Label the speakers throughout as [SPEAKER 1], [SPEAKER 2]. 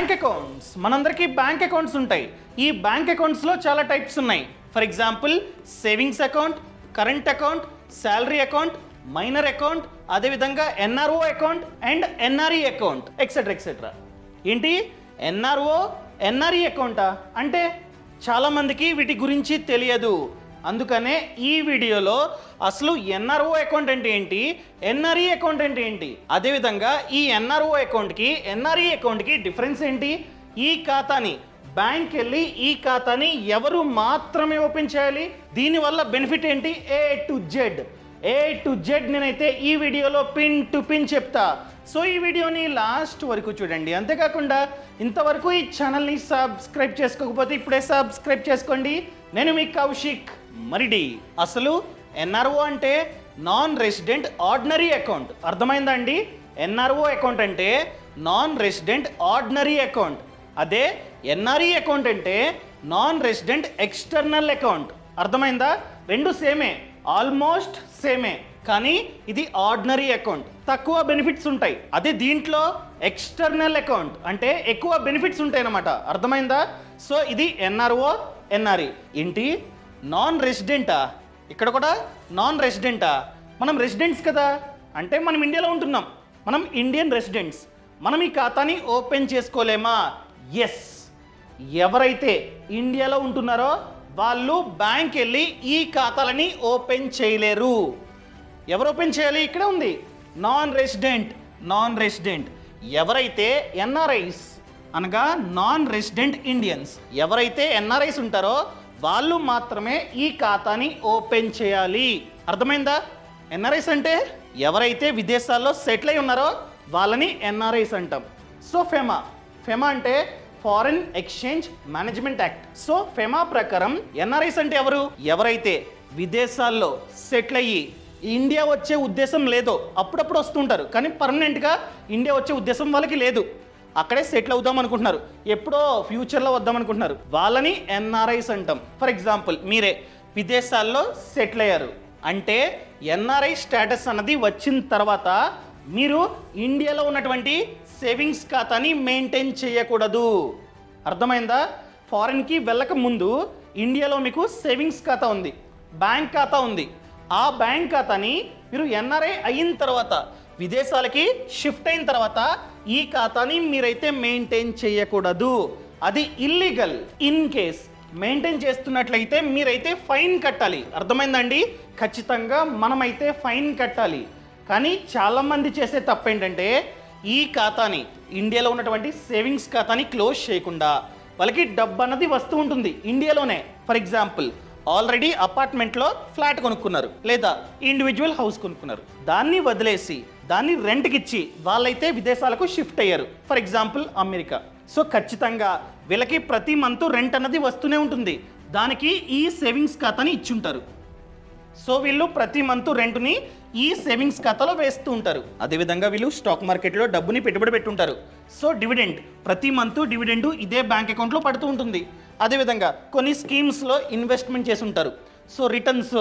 [SPEAKER 1] Bank accounts. మనందరికీ bank accounts ఉంటాయి. ఈ బ్యాంక్ అకౌంట్స్లో చాలా టైప్స్ ఉన్నాయి. For example savings account current account salary account minor account అదేవిధంగా NRO account and NRE account etcetera etcetera ఏంటి? ఎన్ఆర్ఓ ఎన్ఆర్ఈ అకౌంటా? అంటే చాలామందికి వీటి గురించి తెలియదు. అందుకనే ఈ వీడియోలో అసలు ఎన్ఆర్ఓ అకౌంట్ అంటే ఏంటి ఎన్ఆర్ఈ అకౌంట్ అంటే ఏంటి? అదేవిధంగా ఈ ఎన్ఆర్ఓ అకౌంట్కి ఎన్ఆర్ఈ అకౌంట్కి డిఫరెన్స్ ఏంటి? ఈ ఖాతాని బ్యాంక్ వెళ్ళి ఈ ఖాతాని ఎవరు మాత్రమే ఓపెన్ చేయాలి? దీనివల్ల బెనిఫిట్ ఏంటి? A to Z A to Z నేనైతే ఈ వీడియోలో పిన్ టు పిన్ చెప్తా. సో ఈ వీడియోని లాస్ట్ వరకు చూడండి. అంతేకాకుండా ఇంతవరకు ఈ ఛానల్ని సబ్స్క్రైబ్ చేసుకోకపోతే ఇప్పుడే సబ్స్క్రైబ్ చేసుకోండి. నేను మీ కౌశిక్ మరిడి. అసలు ఎన్ఆర్ఓ అంటే నాన్ రెసిడెంట్ ఆర్డినరీ అకౌంట్. అర్థమైందా అండి ఎన్ఆర్ఓ అకౌంట్ అంటే నాన్ రెసిడెంట్ ఆర్డినరీ అకౌంట్. అదే ఎన్ఆర్ఈ అకౌంట్ అంటే నాన్ రెసిడెంట్ ఎక్స్టర్నల్ అకౌంట్. అర్థమైందా? రెండు సేమే. ఆల్మోస్ట్ సేమే. కానీ ఇది ఆర్డినరీ అకౌంట్. తక్కువ బెనిఫిట్స్ ఉంటాయి. అదే దీంట్లో ఎక్స్టర్నల్ అకౌంట్. అంటే ఎక్కువ బెనిఫిట్స్ ఉంటాయి అన్నమాట అర్థమైందా? సో ఇది ఎన్ఆర్ఓ ఎన్ఆర్ఈ. ఏంటి? నాన్ రెసిడెంటా ఇక్కడ కూడా నాన్ రెసిడెంటా మనం రెసిడెంట్స్ కదా? అంటే మనం ఇండియాలో ఉంటున్నాం. మనం ఇండియన్ రెసిడెంట్స్ మనం ఈ ఖాతాని ఓపెన్ చేసుకోలేమా? ఎస్ ఎవరైతే ఇండియాలో ఉంటున్నారో వాళ్ళు బ్యాంక్ వెళ్ళి ఈ ఖాతాలని ఓపెన్ చేయలేరు. ఎవరు ఓపెన్ చేయాలి? ఇక్కడే ఉంది. నాన్ రెసిడెంట్ నాన్ రెసిడెంట్ ఎవరైతే ఎన్ఆర్ఐస్ అనగా నాన్ రెసిడెంట్ ఇండియన్స్ ఎవరైతే ఎన్ఆర్ఐస్ ఉంటారో వాళ్ళు మాత్రమే ఈ ఖాతాని ఓపెన్ చేయాలి. అర్థమైందా? ఎన్ఆర్ఐస్ అంటే ఎవరైతే విదేశాల్లో సెటిల్ అయి ఉన్నారో వాళ్ళని ఎన్ఆర్ఐస్ అంటాం. So FEMA. ఫెమా అంటే foreign exchange management act so FEMA ప్రకారం ఎన్ఆర్ఐస్ అంటే ఎవరు? ఎవరైతే విదేశాల్లో సెటిల్ అయ్యి ఇండియా వచ్చే ఉద్దేశం లేదో అప్పుడప్పుడు వస్తుంటారు కానీ పర్మనెంట్గా ఇండియా వచ్చే ఉద్దేశం వాళ్ళకి లేదు. అక్కడే సెటిల్ అవుదాం అనుకుంటున్నారు. ఎప్పుడో ఫ్యూచర్లో వద్దాం అనుకుంటున్నారు. వాళ్ళని ఎన్ఆర్ఐస్ అంటాం. ఫర్ ఎగ్జాంపుల్ మీరే విదేశాల్లో సెటిల్ అయ్యారు. అంటే ఎన్ఆర్ఐ స్టేటస్ అన్నది వచ్చిన తర్వాత మీరు ఇండియాలో ఉన్నటువంటి సేవింగ్స్ ఖాతాని మెయింటైన్ చేయకూడదు. అర్థమైందా? ఫారిన్కి వెళ్ళక ముందు ఇండియాలో మీకు సేవింగ్స్ ఖాతా ఉంది. బ్యాంక్ ఖాతా ఉంది. ఆ బ్యాంక్ ఖాతాని మీరు ఎన్ఆర్ఐ అయిన తర్వాత విదేశాలకి షిఫ్ట్ అయిన తర్వాత ఈ ఖాతాని మీరైతే మెయింటైన్ చేయకూడదు. అది ఇల్లీగల్. ఇన్ కేస్ మెయింటైన్ చేస్తున్నట్లయితే మీరైతే ఫైన్ కట్టాలి. అర్థమైందండి? ఖచ్చితంగా మనమైతే ఫైన్ కట్టాలి. కానీ చాలామంది చేసే తప్పు ఏంటంటే ఈ ఖాతాని ఇండియాలో ఉన్నటువంటి సేవింగ్స్ ఖాతాని క్లోజ్ చేయకుండా వాళ్ళకి డబ్బు అన్నది వస్తూ ఉంటుంది. ఇండియాలోనే. ఫర్ ఎగ్జాంపుల్ ఆల్రెడీ అపార్ట్మెంట్లో ఫ్లాట్ కొనుక్కున్నారు లేదా ఇండివిజువల్ హౌస్ కొనుక్కున్నారు. దాన్ని వదిలేసి దాన్ని రెంట్కి ఇచ్చి వాళ్ళైతే విదేశాలకు షిఫ్ట్ అయ్యారు. For example America. సో ఖచ్చితంగా వీళ్ళకి ప్రతి మంత్ రెంట్ అన్నది వస్తూనే ఉంటుంది. దానికి ఈ సేవింగ్స్ ఖాతాని ఇచ్చుంటారు. సో వీళ్ళు ప్రతి మంత్ రెంట్ని ఈ సేవింగ్స్ ఖాతాలో వేస్తూ ఉంటారు. అదేవిధంగా వీళ్ళు స్టాక్ మార్కెట్లో డబ్బుని పెట్టుబడి పెట్టుంటారు. సో డివిడెండ్ ప్రతి మంత్ డివిడెండ్ ఇదే బ్యాంక్ అకౌంట్లో పడుతూ ఉంటుంది. అదేవిధంగా కొన్ని స్కీమ్స్లో ఇన్వెస్ట్మెంట్ చేసి ఉంటారు సో రిటర్న్స్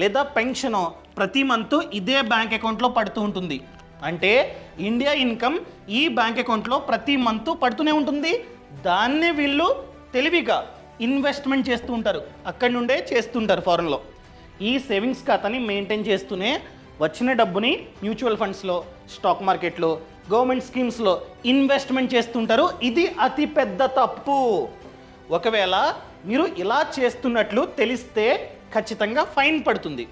[SPEAKER 1] లేదా పెన్షన్ ప్రతి మంత్ ఇదే బ్యాంక్ అకౌంట్లో పడుతూ ఉంటుంది. అంటే ఇండియా ఇన్కమ్ ఈ బ్యాంక్ అకౌంట్లో ప్రతి మంత్ పడుతూనే ఉంటుంది. దాన్ని వీళ్ళు తెలివిగా ఇన్వెస్ట్మెంట్ చేస్తూ ఉంటారు. అక్కడి నుండే చేస్తుంటారు ఫారెన్లో ఈ సేవింగ్స్ ఖాతాని మెయింటైన్ చేస్తూనే వచ్చిన డబ్బుని మ్యూచువల్ ఫండ్స్లో స్టాక్ మార్కెట్లో గవర్నమెంట్ స్కీమ్స్లో ఇన్వెస్ట్మెంట్ చేస్తుంటారు. ఇది అతిపెద్ద తప్పు. ఒకవేళ మీరు ఇలా చేస్తున్నట్లు తెలిస్తే ఖచ్చితంగా ఫైన్ పడుతుంది.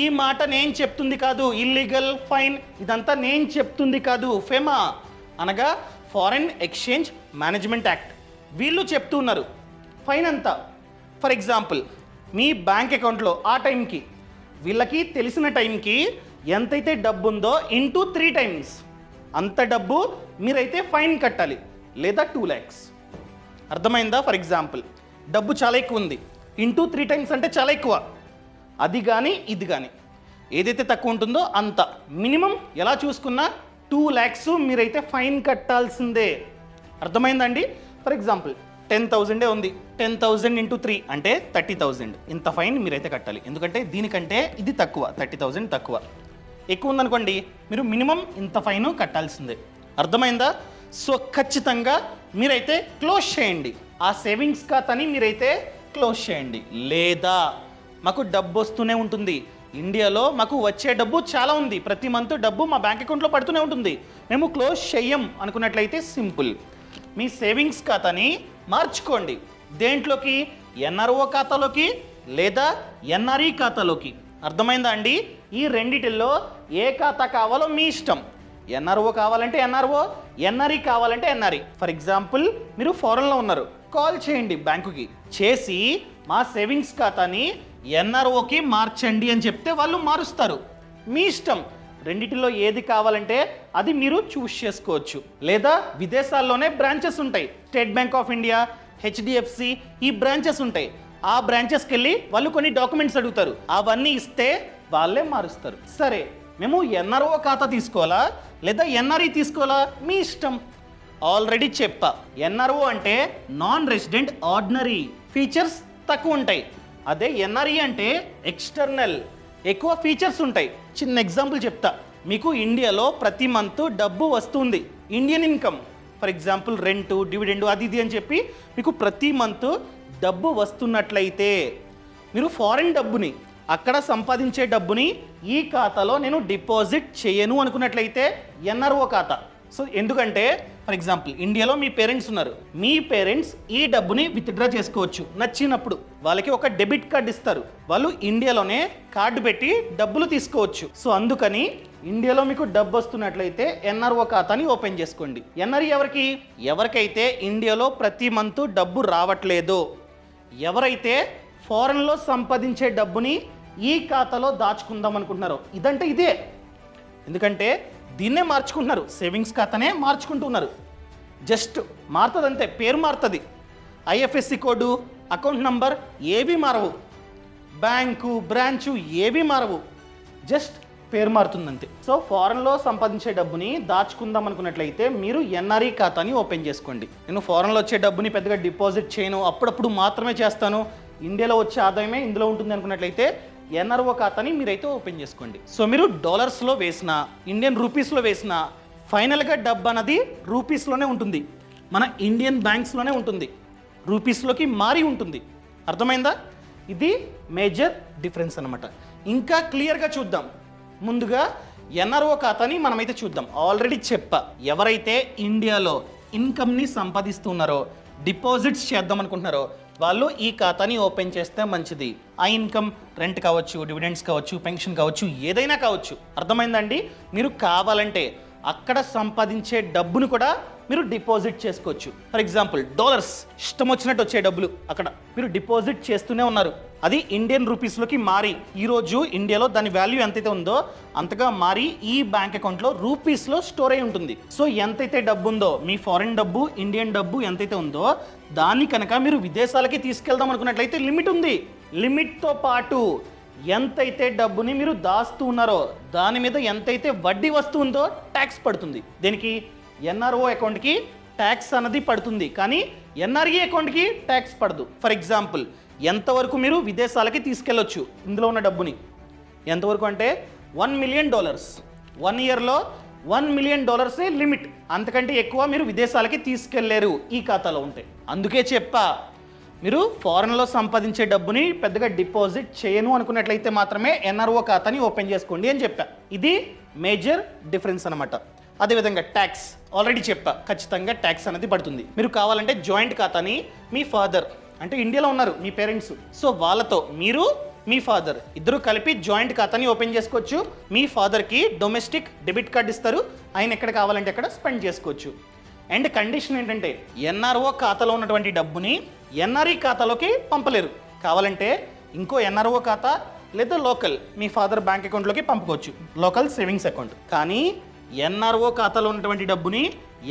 [SPEAKER 1] ఈ మాట నేను చెప్తుంది కాదు ఇల్లీగల్ ఫైన్ ఇదంతా నేను చెప్తుంది కాదు ఫెమా? అనగా ఫారెన్ ఎక్స్చేంజ్ మేనేజ్మెంట్ యాక్ట్. వీళ్ళు చెప్తున్నారు ఫైన్ అంతా. ఫర్ ఎగ్జాంపుల్ మీ బ్యాంక్ అకౌంట్లో ఆ టైంకి వీళ్ళకి తెలిసిన టైంకి ఎంతైతే డబ్బు ఉందో ఇంటూ త్రీ టైమ్స్ అంత డబ్బు మీరైతే ఫైన్ కట్టాలి లేదా టూ ల్యాక్స్. అర్థమైందా? ఫర్ ఎగ్జాంపుల్ డబ్బు చాలా ఎక్కువ ఉంది. ఇంటూ త్రీ టైమ్స్ అంటే చాలా ఎక్కువ. అది కానీ ఇది కానీ ఏదైతే తక్కువ ఉంటుందో అంత. మినిమం ఎలా చూసుకున్నా టూ ల్యాక్స్ మీరైతే ఫైన్ కట్టాల్సిందే. అర్థమైందండి ఫర్ ఎగ్జాంపుల్ టెన్ థౌజండే ఉంది. టెన్ థౌజండ్ ఇంటూ త్రీ అంటే థర్టీ థౌజండ్ ఇంత ఫైన్ మీరైతే కట్టాలి. ఎందుకంటే దీనికంటే ఇది తక్కువ. థర్టీ థౌజండ్ తక్కువ. ఎక్కువ ఉందనుకోండి మీరు మినిమం ఇంత ఫైన్ కట్టాల్సిందే. అర్థమైందా? సో ఖచ్చితంగా మీరైతే క్లోజ్ చేయండి. ఆ సేవింగ్స్ ఖాతాని మీరైతే క్లోజ్ చేయండి. లేదా మాకు డబ్బు వస్తూనే ఉంటుంది. ఇండియాలో మాకు వచ్చే డబ్బు చాలా ఉంది. ప్రతి మంత్ డబ్బు మా బ్యాంక్ అకౌంట్లో పడుతూనే ఉంటుంది. మేము క్లోజ్ చెయ్యం అనుకున్నట్లయితే సింపుల్. మీ సేవింగ్స్ ఖాతాని మార్చుకోండి. దేంట్లోకి? ఎన్ఆర్ఓ ఖాతాలోకి లేదా ఎన్ఆర్ఈ ఖాతాలోకి? అర్థమైందా అండి? ఈ రెండిటిల్లో ఏ ఖాతా కావాలో మీ ఇష్టం. ఎన్ఆర్ఓ కావాలంటే ఎన్ఆర్ఓ ఎన్ఆర్ఈ కావాలంటే ఎన్ఆర్ఈ. ఫర్ ఎగ్జాంపుల్ మీరు ఫారెన్లో ఉన్నారు. కాల్ చేయండి బ్యాంకుకి. చేసి మా సేవింగ్స్ ఖాతాని ఎన్ఆర్ఓకి మార్చండి అని చెప్తే వాళ్ళు మారుస్తారు. మీ ఇష్టం. రెండిటిలో ఏది కావాలంటే అది మీరు చూస్ చేసుకోవచ్చు. లేదా విదేశాల్లోనే బ్రాంచెస్ ఉంటాయి. State Bank of India HDFC ఈ బ్రాంచెస్ ఉంటాయి. ఆ బ్రాంచెస్కి వెళ్ళి వాళ్ళు కొన్ని డాక్యుమెంట్స్ అడుగుతారు. అవన్నీ ఇస్తే వాళ్ళే మారుస్తారు. సరే మేము ఎన్ఆర్ఓ ఖాతా తీసుకోవాలా లేదా ఎన్ఆర్ఈ తీసుకోవాలా? మీ ఇష్టం. ఆల్రెడీ చెప్పా. ఎన్ఆర్ఓ అంటే నాన్ రెసిడెంట్ ఆర్డినరీ ఫీచర్స్ తక్కువ ఉంటాయి. అదే ఎన్ఆర్ఈ అంటే ఎక్స్టర్నల్ ఎక్కువ ఫీచర్స్ ఉంటాయి. చిన్న ఎగ్జాంపుల్ చెప్తా. మీకు ఇండియాలో ప్రతి మంత్ డబ్బు వస్తుంది. Indian income for example rent dividend అది ఇది అని చెప్పి మీకు ప్రతి మంత్ డబ్బు వస్తున్నట్లయితే మీరు ఫారిన్ డబ్బుని అక్కడ సంపాదించే డబ్బుని ఈ ఖాతాలో నేను డిపాజిట్ చేయను అనుకున్నట్లయితే ఎన్ఆర్ఓ ఖాతా. సో ఎందుకంటే ఫర్ ఎగ్జాంపుల్ ఇండియాలో మీ పేరెంట్స్ ఉన్నారు. మీ పేరెంట్స్ ఈ డబ్బుని విత్డ్రా చేసుకోవచ్చు. నచ్చినప్పుడు వాళ్ళకి ఒక డెబిట్ కార్డ్ ఇస్తారు. వాళ్ళు ఇండియాలోనే కార్డు పెట్టి డబ్బులు తీసుకోవచ్చు. సో అందుకని ఇండియాలో మీకు డబ్బు వస్తున్నట్లయితే ఎన్ఆర్ఓ ఖాతాని ఓపెన్ చేసుకోండి. ఎన్ఆర్ఈ ఎవరికి? ఎవరికైతే ఇండియాలో ప్రతి మంత్ డబ్బు రావట్లేదో ఎవరైతే ఫారెన్లో సంపాదించే డబ్బుని ఈ ఖాతాలో దాచుకుందాం అనుకుంటున్నారు. ఇదంటే ఇదే. ఎందుకంటే దీన్నే మార్చుకుంటున్నారు. సేవింగ్స్ ఖాతానే మార్చుకుంటున్నారు. జస్ట్ మారుతుంది అంతే పేరు మారుతుంది. ఐఎఫ్ఎస్సి కోడు అకౌంట్ నంబర్ ఏవి మారవు. బ్యాంకు బ్రాంచు ఏవి మారవు. జస్ట్ పేరు మారుతుంది అంతే సో ఫారెన్లో సంపాదించే డబ్బుని దాచుకుందాం అనుకున్నట్లయితే మీరు ఎన్ఆర్ఈ ఖాతాని ఓపెన్ చేసుకోండి. నేను ఫారెన్లో వచ్చే డబ్బుని పెద్దగా డిపాజిట్ చేయను. అప్పుడప్పుడు మాత్రమే చేస్తాను. ఇండియాలో వచ్చే ఆదాయమే ఇందులో ఉంటుంది అనుకున్నట్లయితే ఎన్ఆర్ఓ ఖాతాని మీరైతే ఓపెన్ చేసుకోండి. సో మీరు డాలర్స్లో వేసిన ఇండియన్ రూపీస్లో వేసిన ఫైనల్గా డబ్బు అనేది రూపీస్లోనే ఉంటుంది. మన ఇండియన్ బ్యాంక్స్లోనే ఉంటుంది. రూపీస్లోకి మారి ఉంటుంది. అర్థమైందా? ఇది మేజర్ డిఫరెన్స్ అనమాట ఇంకా క్లియర్గా చూద్దాం. ముందుగా ఎన్ఆర్ఓ ఖాతాని మనమైతే చూద్దాం. ఆల్రెడీ చెప్ప ఎవరైతే ఇండియాలో ఇన్కమ్ని సంపాదిస్తున్నారో డిపాజిట్స్ చేద్దాం అనుకుంటున్నారో వాళ్ళు ఈ ఖాతాని ఓపెన్ చేస్తే మంచిది. ఆ ఇన్కమ్ రెంట్ కావచ్చు డివిడెండ్స్ కావచ్చు పెన్షన్ కావచ్చు ఏదైనా కావచ్చు. అర్థమైందండి? మీరు కావాలంటే అక్కడ సంపాదించే డబ్బును కూడా మీరు డిపాజిట్ చేసుకోవచ్చు. ఫర్ ఎగ్జాంపుల్ డాలర్స్ ఇష్టం వచ్చినట్టు వచ్చే డబ్బులు అక్కడ మీరు డిపాజిట్ చేస్తూనే ఉన్నారు. అది ఇండియన్ రూపీస్లోకి మారి ఈరోజు ఇండియాలో దాని వాల్యూ ఎంతైతే ఉందో అంతగా మారి ఈ బ్యాంక్ అకౌంట్లో రూపీస్లో స్టోర్ అయి ఉంటుంది. సో ఎంతైతే డబ్బు ఉందో మీ ఫారిన్ డబ్బు ఇండియన్ డబ్బు ఎంతైతే ఉందో దాన్ని కనుక మీరు విదేశాలకి తీసుకెళ్దాం అనుకున్నట్లయితే లిమిట్ ఉంది. లిమిట్తో పాటు ఎంతైతే డబ్బుని మీరు దాస్తూ ఉన్నారో దాని మీద ఎంతైతే వడ్డీ వస్తుందో ట్యాక్స్ పడుతుంది. దీనికి ఎన్ఆర్ఓ అకౌంట్కి ట్యాక్స్ అన్నది పడుతుంది. కానీ ఎన్ఆర్ఈ అకౌంట్కి ట్యాక్స్ పడదు. ఫర్ ఎగ్జాంపుల్ ఎంతవరకు మీరు విదేశాలకి తీసుకెళ్ళొచ్చు ఇందులో ఉన్న డబ్బుని? ఎంతవరకు అంటే వన్ మిలియన్ డాలర్స్. వన్ ఇయర్లో వన్ మిలియన్ డాలర్సే లిమిట్. అంతకంటే ఎక్కువ మీరు విదేశాలకి తీసుకెళ్ళేరు ఈ ఖాతాలో ఉంటే. అందుకే చెప్పా మీరు ఫారెన్లో సంపాదించే డబ్బుని పెద్దగా డిపాజిట్ చేయను అనుకున్నట్లయితే మాత్రమే ఎన్ఆర్ఓ ఖాతాని ఓపెన్ చేసుకోండి అని చెప్పా. ఇది మేజర్ డిఫరెన్స్ అనమాట అదేవిధంగా ట్యాక్స్. ఆల్రెడీ చెప్పా ఖచ్చితంగా ట్యాక్స్ అనేది పడుతుంది. మీరు కావాలంటే జాయింట్ ఖాతాని మీ ఫాదర్ అంటే ఇండియాలో ఉన్నారు మీ పేరెంట్స్. సో వాళ్ళతో మీరు మీ ఫాదర్ ఇద్దరు కలిపి జాయింట్ ఖాతాని ఓపెన్ చేసుకోవచ్చు. మీ ఫాదర్కి డొమెస్టిక్ డెబిట్ కార్డ్ ఇస్తారు. ఆయన ఎక్కడ కావాలంటే అక్కడ స్పెండ్ చేసుకోవచ్చు. అండ్ కండిషన్ ఏంటంటే ఎన్ఆర్ఓ ఖాతాలో ఉన్నటువంటి డబ్బుని ఎన్ఆర్ఈ ఖాతాలోకి పంపలేరు. కావాలంటే ఇంకో ఎన్ఆర్ఓ ఖాతా లేదా లోకల్ మీ ఫాదర్ బ్యాంక్ అకౌంట్లోకి పంపుకోవచ్చు. Local savings account. కానీ ఎన్ఆర్ఓ ఖాతాలో ఉన్నటువంటి డబ్బుని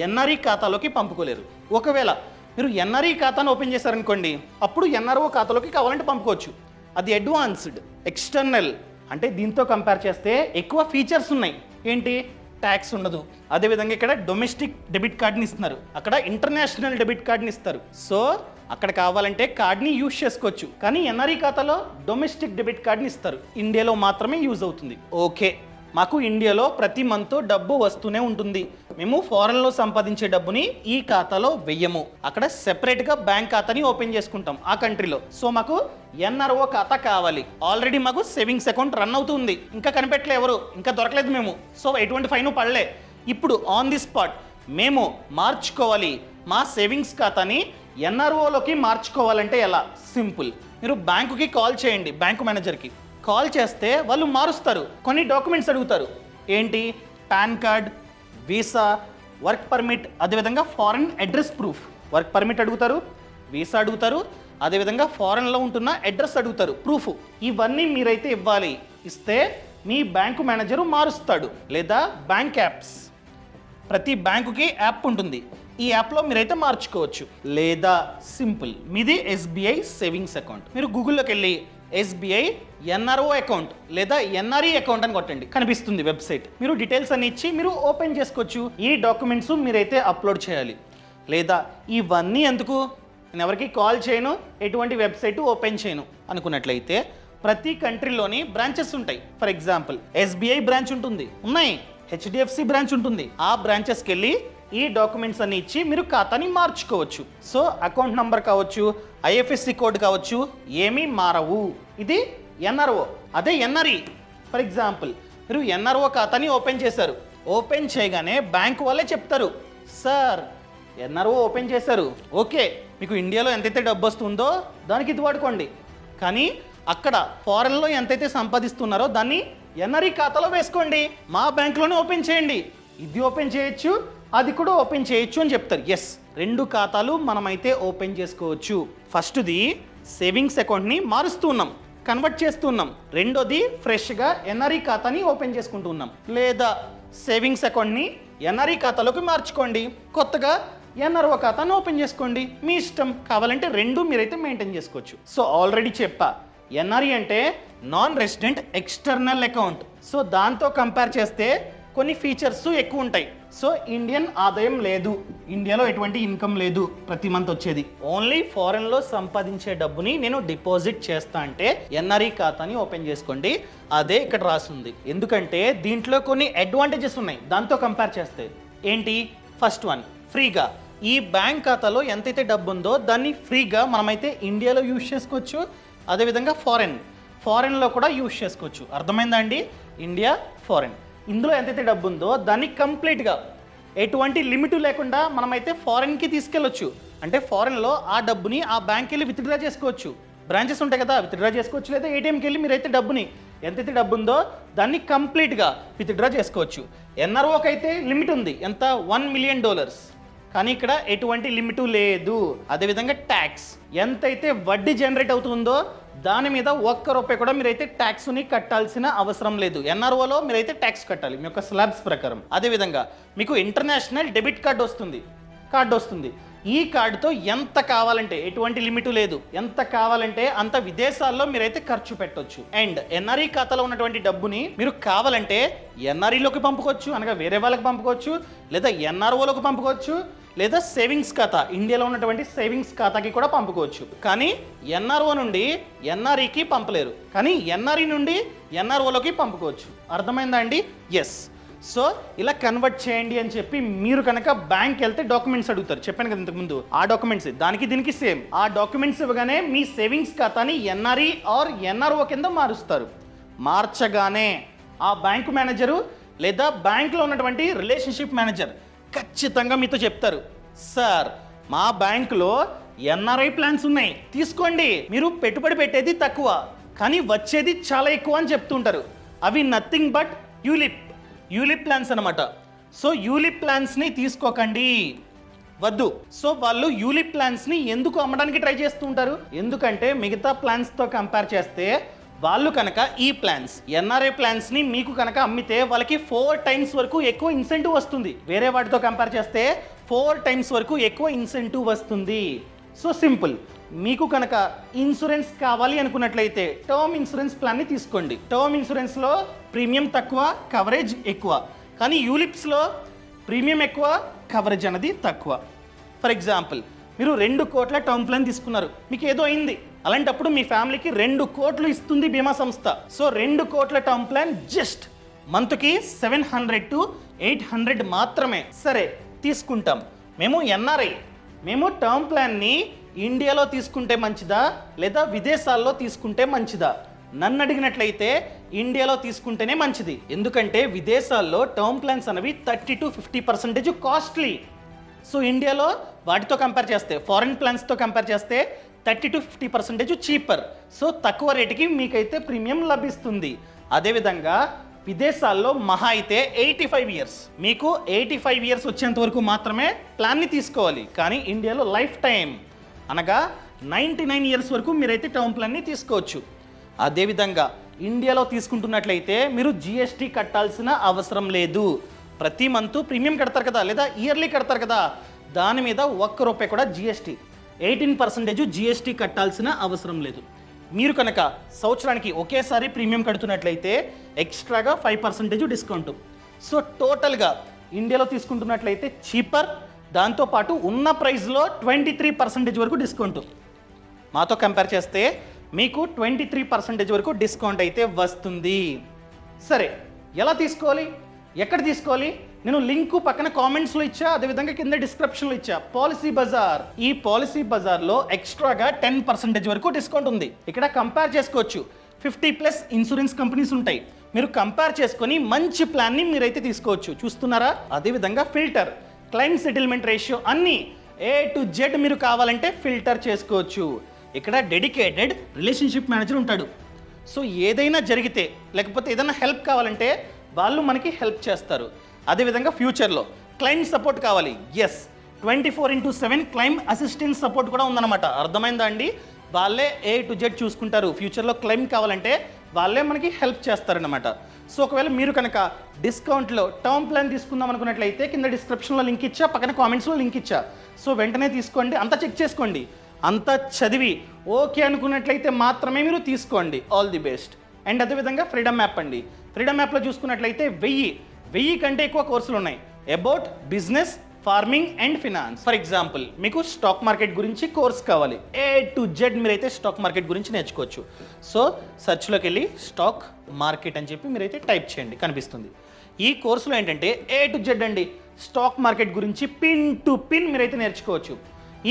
[SPEAKER 1] ఎన్ఆర్ఈ ఖాతాలోకి పంపుకోలేరు. ఒకవేళ మీరు ఎన్ఆర్ఈ ఖాతాను ఓపెన్ చేశారనుకోండి అప్పుడు ఎన్ఆర్ఓ ఖాతాలోకి కావాలంటే పంపుకోవచ్చు. అది అడ్వాన్స్డ్ ఎక్స్టర్నల్. అంటే దీంతో కంపేర్ చేస్తే ఎక్కువ ఫీచర్స్ ఉన్నాయి. ఏంటి? ట్యాక్స్ ఉండదు. అదేవిధంగా ఇక్కడ డొమెస్టిక్ డెబిట్ కార్డ్ని ఇస్తున్నారు. అక్కడ ఇంటర్నేషనల్ డెబిట్ కార్డ్ని ఇస్తారు. సో అక్కడ కావాలంటే కార్డ్ని యూజ్ చేసుకోవచ్చు. కానీ ఎన్ఆర్ఈ ఖాతాలో డొమెస్టిక్ డెబిట్ కార్డ్ని ఇస్తారు. ఇండియాలో మాత్రమే యూజ్ అవుతుంది. ఓకే. మాకు ఇండియాలో ప్రతి మంత్ డబ్బు వస్తూనే ఉంటుంది. మేము ఫారెన్లో సంపాదించే డబ్బుని ఈ ఖాతాలో వెయ్యము. అక్కడ సెపరేట్గా బ్యాంక్ ఖాతాని ఓపెన్ చేసుకుంటాం ఆ కంట్రీలో. సో మాకు ఎన్ఆర్ఓ ఖాతా కావాలి. ఆల్రెడీ మాకు సేవింగ్స్ అకౌంట్ రన్ అవుతుంది. ఇంకా కనిపెట్టలే ఎవరు? ఇంకా దొరకలేదు మేము. సో ఎటువంటి ఫైన్ పడలే. ఇప్పుడు ఆన్ ది స్పాట్ మేము మార్చుకోవాలి. మా సేవింగ్స్ ఖాతాని ఎన్ఆర్ఓలోకి మార్చుకోవాలంటే ఎలా? సింపుల్. మీరు బ్యాంకుకి కాల్ చేయండి. బ్యాంకు మేనేజర్కి. కాల్ చేస్తే వాళ్ళు మారుస్తారు. కొన్ని డాక్యుమెంట్స్ అడుగుతారు. ఏంటి? PAN card visa work permit అదేవిధంగా foreign address proof. Work permit అడుగుతారు వీసా అడుగుతారు అదేవిధంగా ఫారెన్లో ఉంటున్న అడ్రస్ అడుగుతారు ప్రూఫ్. ఇవన్నీ మీరైతే ఇవ్వాలి. ఇస్తే మీ బ్యాంకు మేనేజరు మారుస్తాడు. లేదా బ్యాంక్ యాప్స్. ప్రతి బ్యాంకుకి యాప్ ఉంటుంది. ఈ యాప్లో మీరైతే మార్చుకోవచ్చు. లేదా సింపుల్. మీది ఎస్బీఐ సేవింగ్స్ అకౌంట్. మీరు గూగుల్లోకి వెళ్ళి ఎస్బీఐ ఎన్ఆర్ఓ అకౌంట్ లేదా ఎన్ఆర్ఈ అకౌంట్ అని కొట్టండి. కనిపిస్తుంది వెబ్సైట్. మీరు డీటెయిల్స్ అన్ని ఇచ్చి మీరు ఓపెన్ చేసుకోవచ్చు. ఈ డాక్యుమెంట్స్ మీరైతే అప్లోడ్ చేయాలి. లేదా ఇవన్నీ ఎందుకు? నేను ఎవరికి కాల్ చేయను ఎటువంటి వెబ్సైట్ ఓపెన్ చేయను అనుకున్నట్లయితే ప్రతి కంట్రీలోని బ్రాంచెస్ ఉంటాయి. ఫర్ ఎగ్జాంపుల్ ఎస్బీఐ బ్రాంచ్ ఉంటుంది. ఉన్నాయి. హెచ్డిఎఫ్సి బ్రాంచ్ ఉంటుంది. ఆ బ్రాంచెస్కి వెళ్ళి ఈ డాక్యుమెంట్స్ అన్ని ఇచ్చి మీరు ఖాతాని మార్చుకోవచ్చు. సో అకౌంట్ నంబర్ కావచ్చు ఐఎఫ్ఎస్సి కోడ్ కావచ్చు ఏమీ మారవు. ఇది ఎన్ఆర్ఓ. అదే ఎన్ఆర్ఈ. ఫర్ ఎగ్జాంపుల్ మీరు ఎన్ఆర్ఓ ఖాతాని ఓపెన్ చేశారు. ఓపెన్ చేయగానే బ్యాంక్ వాళ్ళే చెప్తారు. సార్ ఎన్ఆర్ఓ ఓపెన్ చేశారు. ఓకే మీకు ఇండియాలో ఎంతైతే డబ్బు వస్తుందో దానికి ఇది వాడుకోండి. కానీ అక్కడ ఫారెన్లో ఎంతైతే సంపాదిస్తున్నారో దాన్ని ఎన్ఆర్ఈ ఖాతాలో వేసుకోండి. మా బ్యాంక్లోనే ఓపెన్ చేయండి. ఇది ఓపెన్ చేయొచ్చు అది కూడా ఓపెన్ చేయొచ్చు అని చెప్తారు. ఎస్ రెండు ఖాతాలు మనమైతే ఓపెన్ చేసుకోవచ్చు. ఫస్ట్ది సేవింగ్స్ అకౌంట్ని మారుస్తున్నాం కన్వర్ట్ చేస్తున్నాం. రెండోది ఫ్రెష్గా ఎన్ఆర్ఈ ఖాతాని ఓపెన్ చేసుకుంటున్నాం. లేదా సేవింగ్స్ అకౌంట్ని ఎన్ఆర్ఈ ఖాతాలోకి మార్చుకోండి. కొత్తగా ఎన్ఆర్ఓ ఖాతాను ఓపెన్ చేసుకోండి. మీ ఇష్టం కావాలంటే రెండు మీరైతే మెయింటైన్ చేసుకోవచ్చు. సో ఆల్రెడీ చెప్పా. ఎన్ఆర్ఈ అంటే non resident external account. So దాంతో కంపేర్ చేస్తే కొన్ని ఫీచర్స్ ఎక్కువ ఉంటాయి సో ఇండియన్ ఆదాయం లేదు. ఇండియాలో ఎటువంటి ఇన్కమ్ లేదు. ప్రతి మంత్ వచ్చేది. ఓన్లీ ఫారెన్లో సంపాదించే డబ్బుని నేను డిపాజిట్ చేస్తా అంటే ఎన్ఆర్ఈ ఖాతాని ఓపెన్ చేసుకోండి. అదే ఇక్కడ రాసింది. ఎందుకంటే దీంట్లో కొన్ని అడ్వాంటేజెస్ ఉన్నాయి. దాంతో కంపేర్ చేస్తే. ఏంటి? ఫస్ట్ వన్ ఫ్రీగా. ఈ బ్యాంక్ ఖాతాలో ఎంతైతే డబ్బు ఉందో దాన్ని ఫ్రీగా మనమైతే ఇండియాలో యూజ్ చేసుకోవచ్చు. అదేవిధంగా ఫారెన్. ఫారెన్లో కూడా యూజ్ చేసుకోవచ్చు. అర్థమైందా అండి? India foreign. ఇందులో ఎంతైతే డబ్బు ఉందో దాన్ని కంప్లీట్గా ఎటువంటి లిమిట్ లేకుండా మనమైతే ఫారెన్కి తీసుకెళ్ళొచ్చు. అంటే ఫారెన్లో ఆ డబ్బుని ఆ బ్యాంక్కి వెళ్ళి విత్డ్రా చేసుకోవచ్చు. బ్రాంచెస్ ఉంటాయి కదా విత్డ్రా చేసుకోవచ్చు లేదా ఏటీఎంకి వెళ్ళి మీరైతే డబ్బుని ఎంతైతే డబ్బు ఉందో దాన్ని కంప్లీట్గా విత్డ్రా చేసుకోవచ్చు. ఎన్ఆర్ఓకి అయితే లిమిట్ ఉంది ఎంత? One million dollars. కానీ ఇక్కడ ఎటువంటి లిమిటు లేదు. అదేవిధంగా ట్యాక్స్. ఎంతైతే వడ్డీ జనరేట్ అవుతుందో దాని మీద ఒక్క రూపాయి కూడా మీరైతే ట్యాక్స్ని కట్టాల్సిన అవసరం లేదు. ఎన్ఆర్ఓలో మీరైతే ట్యాక్స్ కట్టాలి. మీ యొక్క స్లాబ్స్ ప్రకారం. అదేవిధంగా మీకు ఇంటర్నేషనల్ డెబిట్ కార్డు వస్తుంది. కార్డు వస్తుంది. ఈ కార్డుతో ఎంత కావాలంటే ఎటువంటి లిమిట్ లేదు. ఎంత కావాలంటే అంత విదేశాల్లో మీరైతే ఖర్చు పెట్టొచ్చు. అండ్ ఎన్ఆర్ఈ ఖాతాలో ఉన్నటువంటి డబ్బుని మీరు కావాలంటే ఎన్ఆర్ఈలోకి పంపుకోవచ్చు అనగా వేరే వాళ్ళకి పంపుకోవచ్చు లేదా ఎన్ఆర్ఓలోకి పంపుకోవచ్చు లేదా సేవింగ్స్ ఖాతా ఇండియాలో ఉన్నటువంటి సేవింగ్స్ ఖాతాకి కూడా పంపుకోవచ్చు. కానీ ఎన్ఆర్ఓ నుండి ఎన్ఆర్ఈకి పంపలేరు. కానీ ఎన్ఆర్ఈ నుండి ఎన్ఆర్ఓలోకి పంపుకోవచ్చు. అర్థమైందా అండి? ఎస్ సో ఇలా కన్వర్ట్ చేయండి అని చెప్పి మీరు కనుక బ్యాంక్ వెళ్తే డాక్యుమెంట్స్ అడుగుతారు. చెప్పాను కదా ఇంతకుముందు ఆ డాక్యుమెంట్స్ దానికి దీనికి సేమ్ ఆ డాక్యుమెంట్స్ ఇవ్వగానే మీ సేవింగ్స్ ఖాతాని ఎన్ఆర్ఈ ఆర్ ఎన్ఆర్ఓ కింద మారుస్తారు. మార్చగానే ఆ బ్యాంకు మేనేజరు లేదా బ్యాంకులో ఉన్నటువంటి రిలేషన్షిప్ మేనేజర్ ఖచ్చితంగా మీతో చెప్తారు సార్ మా బ్యాంకులో ఎన్ఆర్ఐ ప్లాన్స్ ఉన్నాయి. తీసుకోండి. మీరు పెట్టుబడి పెట్టేది తక్కువ కానీ వచ్చేది చాలా ఎక్కువ అని చెప్తుంటారు అవి nothing but ULIP ULIP plans అనమాట సో యూలిప్ ప్లాన్స్ని తీసుకోకండి. వద్దు. సో వాళ్ళు యూలిప్ ప్లాన్స్ని ఎందుకు అమ్మడానికి ట్రై చేస్తూ ఉంటారు? ఎందుకంటే మిగతా ప్లాన్స్తో కంపేర్ చేస్తే వాళ్ళు కనుక ఈ ప్లాన్స్ ఎన్ఆర్ఐ ప్లాన్స్ని మీకు కనుక అమ్మితే వాళ్ళకి ఫోర్ టైమ్స్ వరకు ఎక్కువ ఇన్సెంటివ్ వస్తుంది. వేరే వాటితో కంపేర్ చేస్తే ఫోర్ టైమ్స్ వరకు ఎక్కువ ఇన్సెంటివ్ వస్తుంది. So simple. మీకు కనుక ఇన్సూరెన్స్ కావాలి అనుకున్నట్లయితే టర్మ్ ఇన్సూరెన్స్ ప్లాన్ని తీసుకోండి. టర్మ్ ఇన్సూరెన్స్లో ప్రీమియం తక్కువ కవరేజ్ ఎక్కువ. కానీ యూలిప్స్లో ప్రీమియం ఎక్కువ కవరేజ్ అనేది తక్కువ. ఫర్ ఎగ్జాంపుల్ మీరు రెండు కోట్ల టర్మ్ ప్లాన్ తీసుకున్నారు. మీకు ఏదో అయింది. అలాంటప్పుడు మీ ఫ్యామిలీకి రెండు కోట్లు ఇస్తుంది బీమా సంస్థ. సో రెండు కోట్ల టర్మ్ ప్లాన్ జస్ట్ మంత్కి seven hundred to eight hundred మాత్రమే సరే తీసుకుంటాం. మేము ఎన్ఆర్ఐ. మేము టర్మ్ ప్లాన్ని ఇండియాలో తీసుకుంటే మంచిదా లేదా విదేశాల్లో తీసుకుంటే మంచిదా? నన్ను అడిగినట్లయితే ఇండియాలో తీసుకుంటేనే మంచిది. ఎందుకంటే విదేశాల్లో టర్మ్ ప్లాన్స్ అనేవి thirty to fifty percentage costly. So ఇండియాలో వాటితో కంపేర్ చేస్తే ఫారిన్ ప్లాన్స్తో కంపేర్ చేస్తే thirty to fifty percentage cheaper. So తక్కువ రేటుకి మీకైతే ప్రీమియం లభిస్తుంది. అదేవిధంగా విదేశాల్లో మహా అయితే ఎయిటీ ఫైవ్ ఇయర్స్. మీకు ఎయిటీ ఫైవ్ ఇయర్స్ వచ్చేంత వరకు మాత్రమే ప్లాన్ని తీసుకోవాలి. కానీ ఇండియాలో లైఫ్ టైం అనగా నైంటీ నైన్ ఇయర్స్ వరకు మీరైతే టర్మ్ ప్లాన్ని తీసుకోవచ్చు. అదేవిధంగా ఇండియాలో తీసుకుంటున్నట్లయితే మీరు జిఎస్టీ కట్టాల్సిన అవసరం లేదు. ప్రతి మంత్ ప్రీమియం కడతారు కదా లేదా ఇయర్లీ కడతారు కదా దాని మీద ఒక్క రూపాయి కూడా జిఎస్టీ ఎయిటీన్ పర్సెంటేజ్ జిఎస్టీ కట్టాల్సిన అవసరం లేదు. మీరు కనుక సంవత్సరానికి ఒకేసారి ప్రీమియం కడుతున్నట్లయితే ఎక్స్ట్రాగా ఫైవ్ పర్సెంటేజ్ డిస్కౌంట్. సో టోటల్గా ఇండియాలో తీసుకుంటున్నట్లయితే చీపర్ దాంతోపాటు ఉన్న ప్రైస్లో ట్వంటీ త్రీ పర్సెంటేజ్ వరకు డిస్కౌంట్. మాతో కంపేర్ చేస్తే మీకు ట్వంటీ త్రీ పర్సెంటేజ్ వరకు డిస్కౌంట్ అయితే వస్తుంది. సరే ఎలా తీసుకోవాలి? ఎక్కడ తీసుకోవాలి? నేను లింకు పక్కన కామెంట్స్లో ఇచ్చా అదేవిధంగా కింద డిస్క్రిప్షన్లో ఇచ్చా. పాలసీ బజార్. ఈ పాలసీ బజార్లో ఎక్స్ట్రాగా టెన్ పర్సెంటేజ్ వరకు డిస్కౌంట్ ఉంది. ఇక్కడ కంపేర్ చేసుకోవచ్చు. ఫిఫ్టీ ప్లస్ ఇన్సూరెన్స్ కంపెనీస్ ఉంటాయి. మీరు కంపేర్ చేసుకొని మంచి ప్లాన్ని మీరైతే తీసుకోవచ్చు. చూస్తున్నారా? అదేవిధంగా ఫిల్టర్. క్లైమ్ సెటిల్మెంట్ రేషియో అన్నీ ఏ టు జెడ్ మీరు కావాలంటే ఫిల్టర్ చేసుకోవచ్చు. ఇక్కడ డెడికేటెడ్ రిలేషన్షిప్ మేనేజర్ ఉంటాడు. సో ఏదైనా జరిగితే లేకపోతే ఏదైనా హెల్ప్ కావాలంటే వాళ్ళు మనకి హెల్ప్ చేస్తారు. అదేవిధంగా ఫ్యూచర్లో క్లైమ్ సపోర్ట్ కావాలి. Yes twenty four into seven claim assistance support కూడా ఉందన్నమాట. అర్థమైందా అండి? వాళ్ళే ఏ టు జెడ్ చూసుకుంటారు. ఫ్యూచర్లో క్లెయిమ్ కావాలంటే వాళ్ళే మనకి హెల్ప్ చేస్తారనమాట సో ఒకవేళ మీరు కనుక డిస్కౌంట్లో టర్మ్ ప్లాన్ తీసుకుందాం అనుకున్నట్లయితే కింద డిస్క్రిప్షన్లో లింక్ ఇచ్చా పక్కన కామెంట్స్లో లింక్ ఇచ్చా. సో వెంటనే తీసుకోండి అంతా చెక్ చేసుకోండి. అంతా చదివి ఓకే అనుకున్నట్లయితే మాత్రమే మీరు తీసుకోండి. ఆల్ ది బెస్ట్ అండ్ అదేవిధంగా ఫ్రీడమ్ యాప్ అండి. ఫ్రీడమ్ యాప్లో చూసుకున్నట్లయితే వెయ్యి వెయ్యి కంటే ఎక్కువ కోర్సులు ఉన్నాయి. About business farming and finance. For example మీకు స్టాక్ మార్కెట్ గురించి కోర్స్ కావాలి. ఏ టు జెడ్ మీరైతే స్టాక్ మార్కెట్ గురించి నేర్చుకోవచ్చు. సో సెర్చ్లోకి వెళ్ళి స్టాక్ మార్కెట్ అని చెప్పి మీరైతే టైప్ చేయండి కనిపిస్తుంది. ఈ కోర్సులో ఏంటంటే ఏ టు జెడ్ అండి. స్టాక్ మార్కెట్ గురించి పిన్ టు పిన్ మీరైతే నేర్చుకోవచ్చు.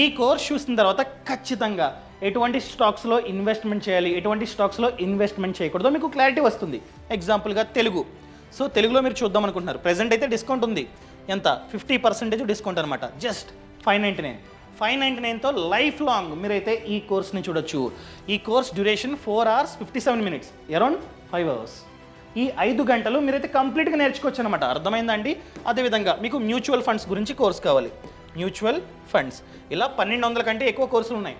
[SPEAKER 1] ఈ కోర్స్ చూసిన తర్వాత ఖచ్చితంగా ఎటువంటి స్టాక్స్లో ఇన్వెస్ట్మెంట్ చేయాలి ఎటువంటి స్టాక్స్లో ఇన్వెస్ట్మెంట్ చేయకూడదో మీకు క్లారిటీ వస్తుంది. ఎగ్జాంపుల్గా తెలుగు. సో తెలుగులో మీరు చూద్దాం అనుకుంటున్నారు ప్రెసెంట్ అయితే డిస్కౌంట్ ఉంది. ఎంత? ఫిఫ్టీ పర్సెంటేజ్ డిస్కౌంట్ అనమాట just five ninety nine. Five ninety నైన్తో life long మీరైతే ఈ కోర్స్ని చూడొచ్చు. ఈ course duration four hours fifty seven minutes. Around five hours. ఈ ఐదు గంటలు మీరైతే కంప్లీట్గా నేర్చుకోవచ్చు అనమాట అర్థమైందండి అదేవిధంగా మీకు మ్యూచువల్ ఫండ్స్ గురించి కోర్స్ కావాలి. Mutual funds. ఇలా పన్నెండు వందల కంటే ఎక్కువ కోర్సులు ఉన్నాయి.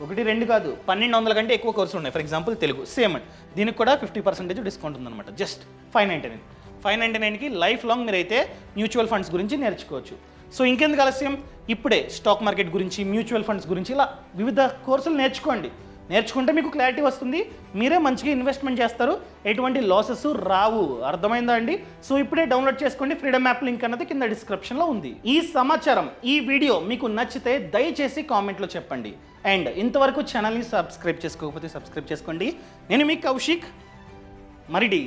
[SPEAKER 1] ఒకటి రెండు కాదు. పన్నెండు వందల కంటే ఎక్కువ కోర్సులు ఉన్నాయి. For example Telugu. సేమ్ దీనికి కూడా ఫిఫ్టీ పర్సెంటేజ్ డిస్కౌంట్ ఉందన్నమాట. Just five ninety nine. Five ninety నైన్కి లైఫ్ లాంగ్ మీరైతే మ్యూచువల్ ఫండ్స్ గురించి నేర్చుకోవచ్చు. సో ఇంకెందుకు ఆలస్యం? ఇప్పుడే స్టాక్ మార్కెట్ గురించి మ్యూచువల్ ఫండ్స్ గురించి ఇలా వివిధ కోర్సులు నేర్చుకోండి. నేర్చుకుంటే మీకు క్లారిటీ వస్తుంది. మీరే మంచిగా ఇన్వెస్ట్మెంట్ చేస్తారు. ఎటువంటి లాసెస్ రావు. అర్థమైందా అండి? సో ఇప్పుడే డౌన్లోడ్ చేసుకోండి. ఫ్రీడమ్ యాప్ లింక్ అన్నది కింద డిస్క్రిప్షన్లో ఉంది. ఈ సమాచారం ఈ వీడియో మీకు నచ్చితే దయచేసి కామెంట్లో చెప్పండి. అండ్ ఇంతవరకు ఛానల్ని సబ్స్క్రైబ్ చేసుకోకపోతే సబ్స్క్రైబ్ చేసుకోండి. నేను మీ కౌశిక్ మరిడి